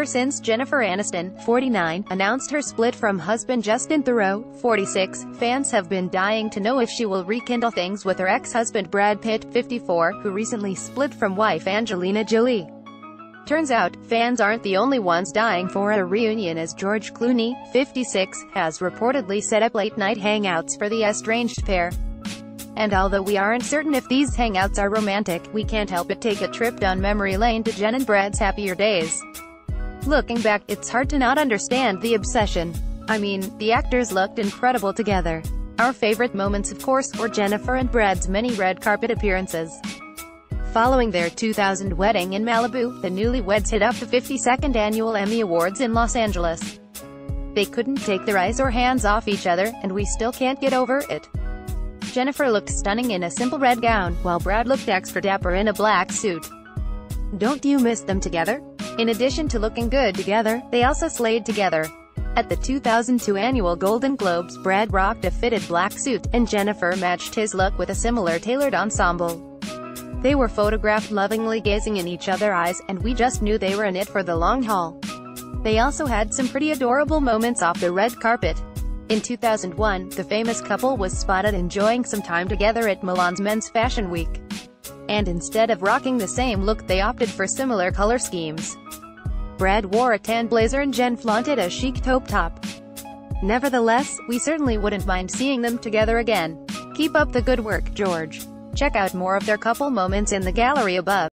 Ever since Jennifer Aniston, 49, announced her split from husband Justin Theroux, 46, fans have been dying to know if she will rekindle things with her ex-husband Brad Pitt, 54, who recently split from wife Angelina Jolie. Turns out, fans aren't the only ones dying for a reunion as George Clooney, 56, has reportedly set up late-night hangouts for the estranged pair. And although we aren't certain if these hangouts are romantic, we can't help but take a trip down memory lane to Jen and Brad's happier days. Looking back, it's hard to not understand the obsession. I mean, the actors looked incredible together. Our favorite moments of course, were Jennifer and Brad's many red carpet appearances. Following their 2000 wedding in Malibu, the newlyweds hit up the 52nd Annual Emmy Awards in Los Angeles. They couldn't take their eyes or hands off each other, and we still can't get over it. Jennifer looked stunning in a simple red gown, while Brad looked extra dapper in a black suit. Don't you miss them together? In addition to looking good together, they also slayed together. At the 2002 annual Golden Globes, Brad rocked a fitted black suit, and Jennifer matched his look with a similar tailored ensemble. They were photographed lovingly gazing in each other's eyes, and we just knew they were in it for the long haul. They also had some pretty adorable moments off the red carpet. In 2001, the famous couple was spotted enjoying some time together at Milan's Men's Fashion Week. And instead of rocking the same look, they opted for similar color schemes. Brad wore a tan blazer and Jen flaunted a chic taupe top. Nevertheless, we certainly wouldn't mind seeing them together again. Keep up the good work, George. Check out more of their couple moments in the gallery above.